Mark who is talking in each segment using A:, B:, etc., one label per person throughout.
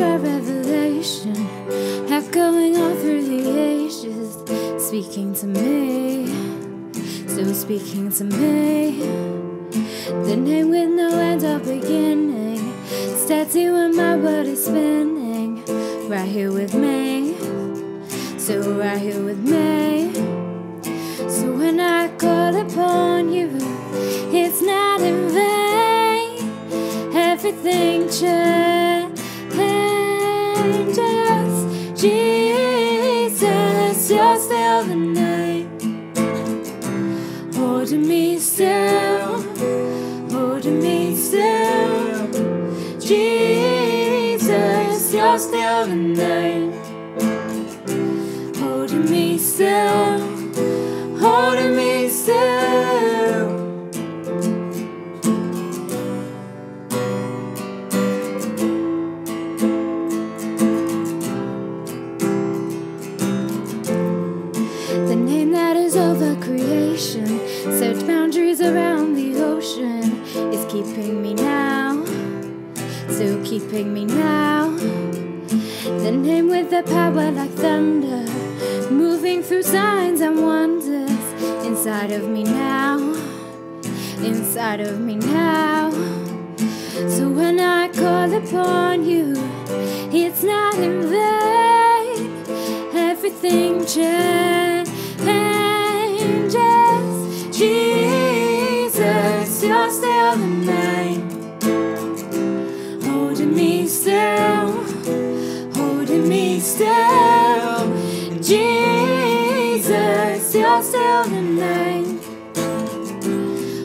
A: a revelation echoing all through the ages, speaking to me, still speaking to me. The name with no end or beginning, steady when my world is spinning, right here with me, still right here with me. So when I call upon you, it's not in vain. Everything changes. Jesus, you're still the name. Holding me still, holding me still. Jesus, still the name. Holding boundaries around the ocean, is keeping me now, still keeping me now. The name with the power like thunder, moving through signs and wonders, inside of me now, inside of me now. So when I call upon you, it's not in vain. Everything changes. Name.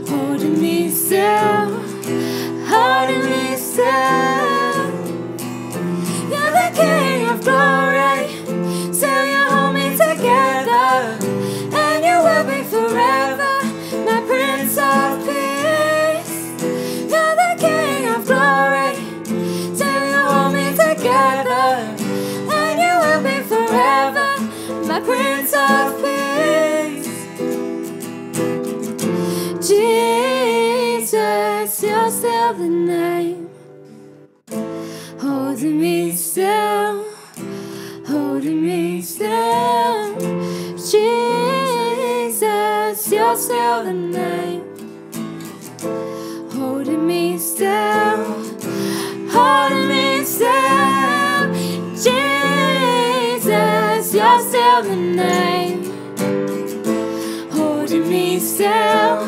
A: Holding me still, holding me still. The name holding me still, holding me still. Jesus, you're still the name. Holding me still, holding me still. Jesus, you're still the name. Holding me still,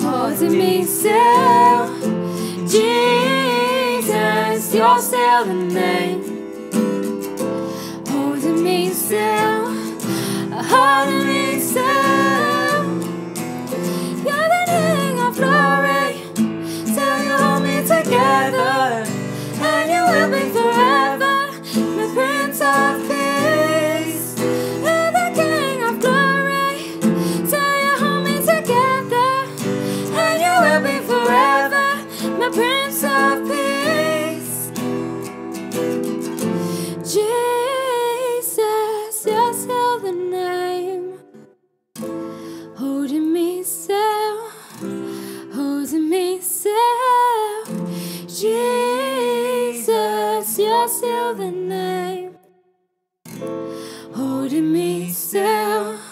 A: holding me still. Jesus, you're still the name. Holding me still, holding silver name, holding me still.